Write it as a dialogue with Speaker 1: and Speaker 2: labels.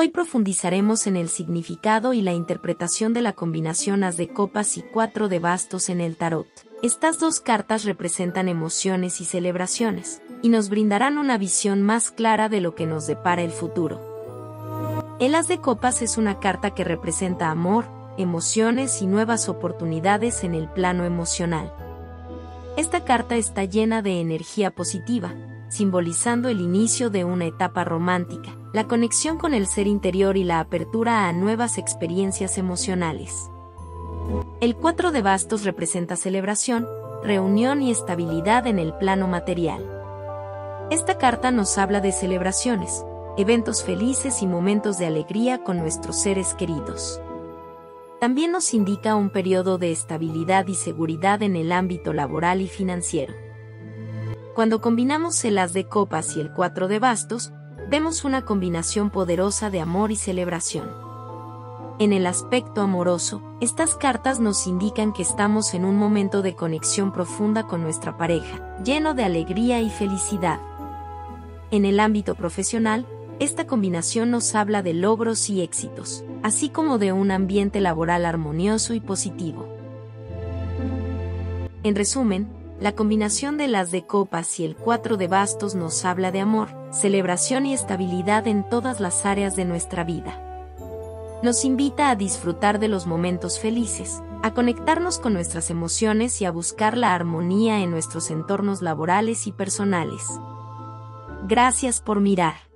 Speaker 1: Hoy profundizaremos en el significado y la interpretación de la combinación as de copas y cuatro de bastos en el tarot. Estas dos cartas representan emociones y celebraciones, y nos brindarán una visión más clara de lo que nos depara el futuro. El as de copas es una carta que representa amor, emociones y nuevas oportunidades en el plano emocional. Esta carta está llena de energía positiva, simbolizando el inicio de una etapa romántica, la conexión con el ser interior y la apertura a nuevas experiencias emocionales. El 4 de bastos representa celebración, reunión y estabilidad en el plano material. Esta carta nos habla de celebraciones, eventos felices y momentos de alegría con nuestros seres queridos. También nos indica un periodo de estabilidad y seguridad en el ámbito laboral y financiero. Cuando combinamos el as de copas y el 4 de bastos, vemos una combinación poderosa de amor y celebración. En el aspecto amoroso, estas cartas nos indican que estamos en un momento de conexión profunda con nuestra pareja, lleno de alegría y felicidad. En el ámbito profesional, esta combinación nos habla de logros y éxitos, así como de un ambiente laboral armonioso y positivo. En resumen, la combinación de las de copas y el 4 de bastos nos habla de amor, celebración y estabilidad en todas las áreas de nuestra vida. Nos invita a disfrutar de los momentos felices, a conectarnos con nuestras emociones y a buscar la armonía en nuestros entornos laborales y personales. Gracias por mirar.